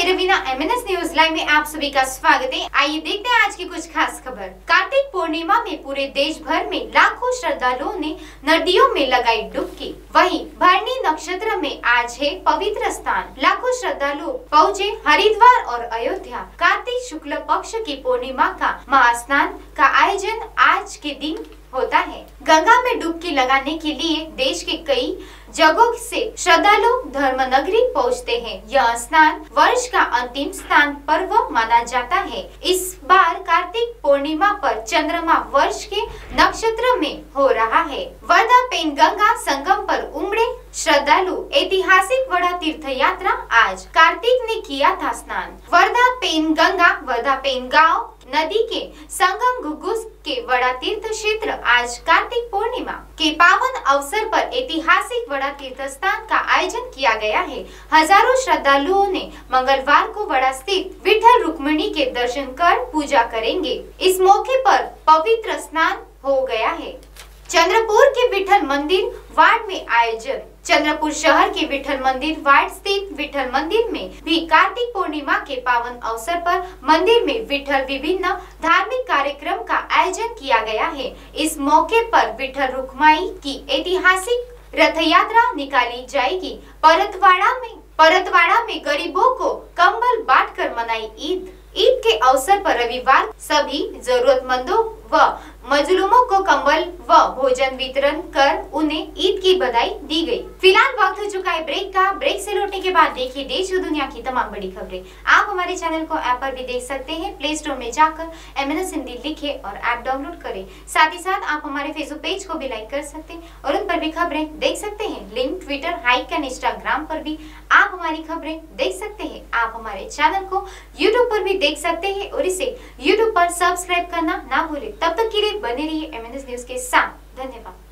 Live में आप सभी का स्वागत है। आइए देखते हैं आज की कुछ खास खबर। कार्तिक पूर्णिमा में पूरे देश भर में लाखों श्रद्धालुओं ने नदियों में लगाई डुबकी। वहीं भरणी नक्षत्र में आज है पवित्र स्थान। लाखों श्रद्धालु पहुँचे हरिद्वार और अयोध्या। कार्तिक शुक्ल पक्ष की पूर्णिमा का महास्नान का आयोजन आज के दिन होता है। गंगा में डुबकी लगाने के लिए देश के कई जगहों से श्रद्धालु धर्म नगरी पहुँचते हैं। यह स्नान वर्ष का अंतिम स्नान पर्व माना जाता है। इस बार कार्तिक पूर्णिमा पर चंद्रमा वर्ष के नक्षत्र में हो रहा है। वर्धा पेन गंगा संगम पर उमड़े श्रद्धालु ऐतिहासिक वड़ा तीर्थ यात्रा आज कार्तिक ने किया था स्नान। वर्धा पेन गंगा, वर्धा पेन गाँव नदी के संगम घुघुस के वड़ा तीर्थ क्षेत्र आज कार्तिक पूर्णिमा के पावन अवसर पर ऐतिहासिक वड़ा तीर्थ स्थान का आयोजन किया गया है। हज़ारों श्रद्धालुओं ने मंगलवार को वड़ा स्थित विठल रुक्मिणी के दर्शन कर पूजा करेंगे। इस मौके पर पवित्र स्नान हो गया है। चंद्रपुर के विठल मंदिर वार्ड में आयोजन चंद्रपुर शहर के विठल मंदिर, वार्ड स्थित विठल मंदिर में भी कार्तिक पूर्णिमा के पावन अवसर पर मंदिर में विठल विभिन्न धार्मिक कार्यक्रम का आयोजन किया गया है। इस मौके पर विठल रुक्माई की ऐतिहासिक रथ यात्रा निकाली जाएगी। परतवाड़ा में परतवाड़ा में गरीबों को कंबल बांटकर मनाई ईद। ईद के अवसर पर रविवार सभी जरूरतमंदों व मजलूमों को कंबल व भोजन वितरण कर उन्हें ईद की बधाई दी गई। फ़िलहाल वक्त हो चुका है ब्रेक का। ब्रेक से लौटने के बाद देखिए देश और दुनिया की तमाम बड़ी खबरें। आप हमारे चैनल को ऐप पर भी देख सकते हैं। प्ले स्टोर में जाकर एम एन हिंदी लिखे और ऐप डाउनलोड करें। साथ ही साथ आप हमारे फेसबुक पेज को भी लाइक कर सकते हैं और उन पर भी खबरें देख सकते हैं। Link Twitter Hike and Instagram पर भी आप हमारी खबरें देख सकते हैं। आप हमारे चैनल को यूट्यूब पर भी देख सकते हैं और इसे यूट्यूब पर सब्सक्राइब करना ना भूले। तब तक के लिए बने रहिए एमएनएस न्यूज़ के साथ। धन्यवाद।